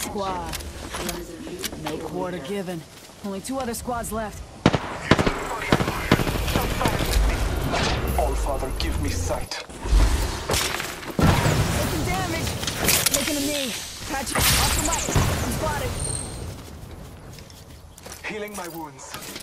squad. No quarter given. Only two other squads left. All father, give me sight. Taking damage. Making a knee. Patch off the mic. I'm spotted. Healing my wounds.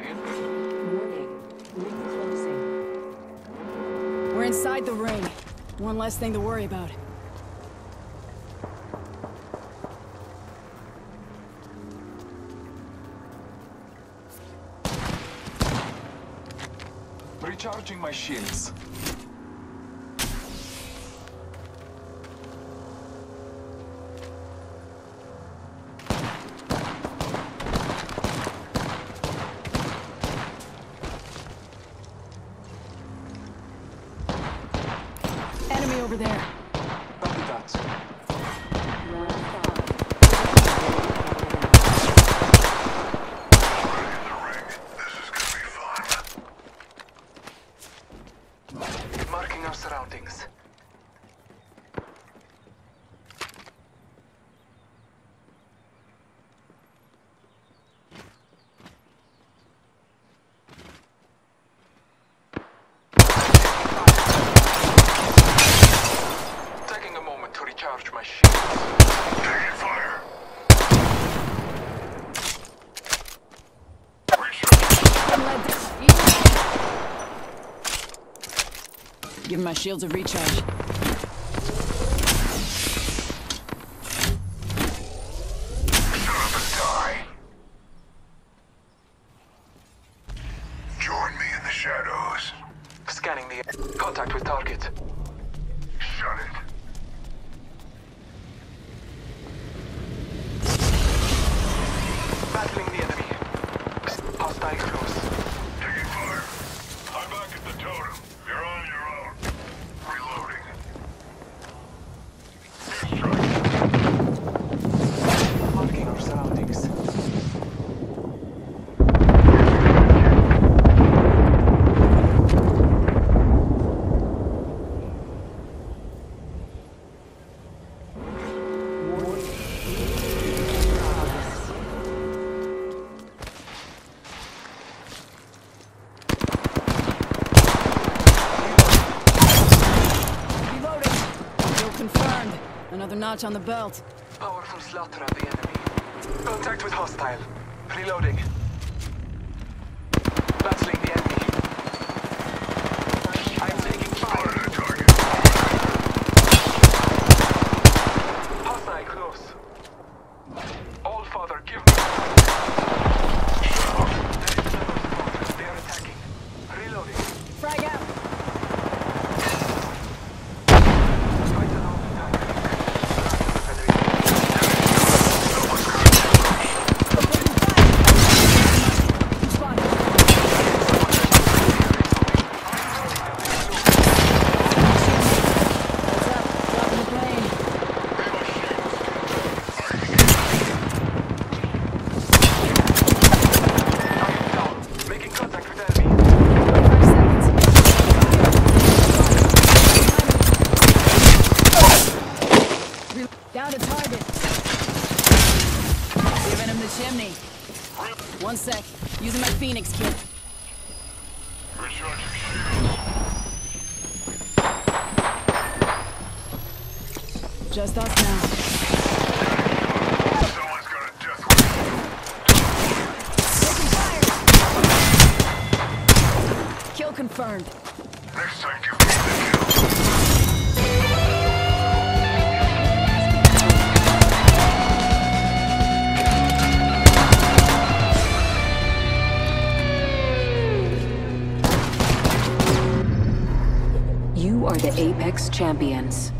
Let's go this way. Warning. Ring closing. We're inside the ring. One less thing to worry about. Recharging my shields. Over there. Give my shields a recharge. Join me in the shadows. Scanning the contact with target. The totem. You're Another notch on the belt. Powerful slaughter of the enemy. Contact with hostile. Reloading. Battling the enemy. I'm taking fire. Fire the target. Hostile close. All father, give me. There is another squad. They are attacking. Reloading. Frag out. Fight along the tank. Spotted. Heads up. Dropping the plane. Down. Making contact with enemy. Five seconds. Re- Down to target. Giving him the chimney. One sec. Using my Phoenix kit. Just us now. Someone's the Apex Champions.